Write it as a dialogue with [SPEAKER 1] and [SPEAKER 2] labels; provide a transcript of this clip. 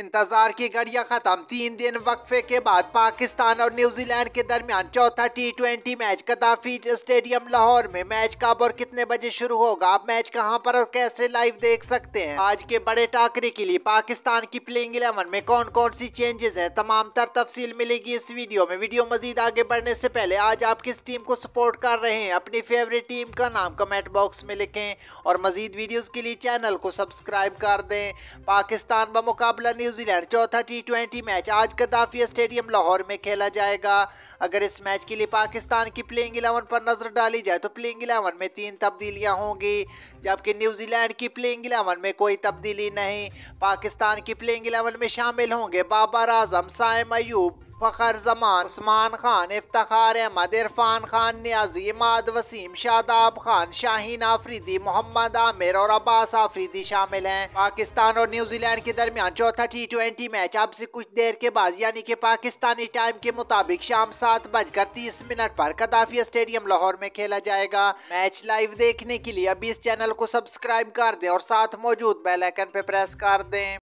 [SPEAKER 1] انتظار کی گھڑیاں ختم۔ تین دن وقفے کے بعد پاکستان اور نیوزی لینڈ کے درمیان چوتھا T twenty match Gaddafi stadium Lahore میں۔ میچ کب اور کتنے بجے شروع ہوگا؟ آپ میچ کہاں پر اور کیسے لائیو دیکھ سکتے ہیں؟ آج کے بڑے ٹاکرے کے لیے پاکستان کی پلینگ الیون میں کون کون سی چینجز ہیں؟ تمام تر تفصیل ملے گی اس ویڈیو میں۔ ویڈیو مزید آگے بڑھنے سے پہلے آج آپ کس ٹیم کو سپورٹ کر رہے ہیں؟ اپنی فیوریٹ ٹیم کا نام کمنٹ باکس میں لکھیں اور مزید ویڈیوز کے لیے چینل کو سبسکرائب کر دیں۔ پاکستان بمقابلہ نیوزی نیوزی لینڈ چوتھا ٹی ٹوینٹی میچ آج قدافی اسٹیڈیم لاہور میں کھیلا جائے گا۔ اگر اس میچ کے لیے پاکستان کی پلینگ الیون پر نظر ڈالی جائے تو پلینگ الیون میں تین تبدیلیاں ہوں گی، جبکہ نیوزی لینڈ کی پلینگ الیون میں کوئی تبدیلی نہیں۔ پاکستان کی پلینگ الیون میں شامل ہوں گے بابر اعظم، سائم ایوب فخر زمان، عثمان خان، افتخار احمد، عرفان خان، نیازی اماد وسیم، شاداب خان، شاہین آفریدی، محمد عامر اور عباس آفریدی شامل ہیں۔ پاکستان اور نیوزی لینڈ کے درمیان چوتھا ٹی ٹوینٹی میچ اب سے کچھ دیر کے بعد یعنی کہ پاکستانی ٹائم کے مطابق شام سات بج کر تیس منٹ پر قدافی اسٹیڈیم لاہور میں کھیلا جائے گا۔ میچ لائیو دیکھنے کے لیے ابھی اس چینل کو سبسکرائب کر دیں اور ساتھ موجود بیل آئیکن پہ پریس کر دیں۔